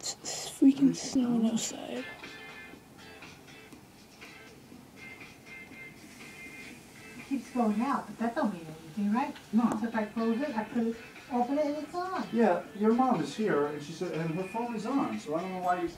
It's freaking snowing outside. keeps going out, but that don't mean anything, right? No. So if I close it, I could open it, and it's on. yeah, your mom is here, and she said, and her phone is on, so I don't know why you.